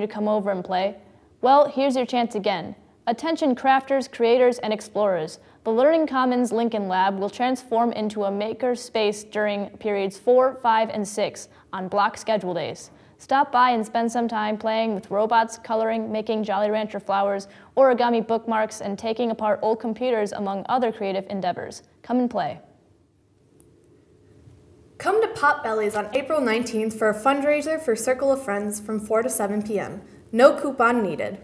to come over and play? Well, here's your chance again. Attention crafters, creators, and explorers. The Learning Commons Lincoln Lab will transform into a maker space during periods 4, 5, and 6 on block schedule days. Stop by and spend some time playing with robots, coloring, making Jolly Rancher flowers, origami bookmarks, and taking apart old computers, among other creative endeavors. Come and play. Come to Potbelly's on April 19th for a fundraiser for Circle of Friends from 4 to 7 p.m. No coupon needed.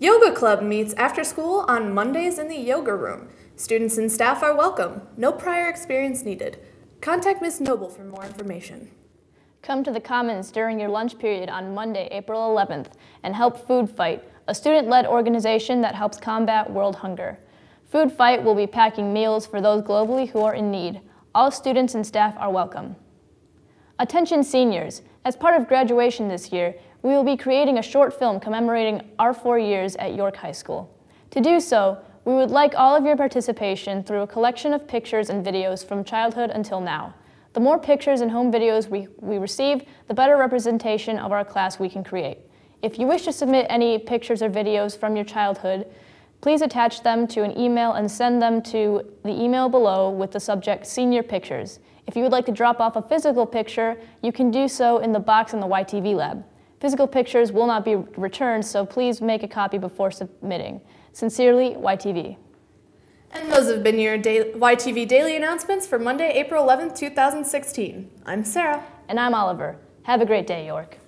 Yoga Club meets after school on Mondays in the yoga room. Students and staff are welcome. No prior experience needed. Contact Ms. Noble for more information. Come to the Commons during your lunch period on Monday, April 11th, and help Food Fight, a student-led organization that helps combat world hunger. Food Fight will be packing meals for those globally who are in need. All students and staff are welcome. Attention seniors, as part of graduation this year, we will be creating a short film commemorating our four years at York High School. To do so, we would like all of your participation through a collection of pictures and videos from childhood until now. The more pictures and home videos we, we receive, the better representation of our class we can create. If you wish to submit any pictures or videos from your childhood, please attach them to an email and send them to the email below with the subject Senior Pictures. If you would like to drop off a physical picture, you can do so in the box in the YTV lab. Physical pictures will not be returned, so please make a copy before submitting. Sincerely, YTV. And those have been your YTV daily announcements for Monday, April 11th, 2016. I'm Sarah. And I'm Oliver. Have a great day, York.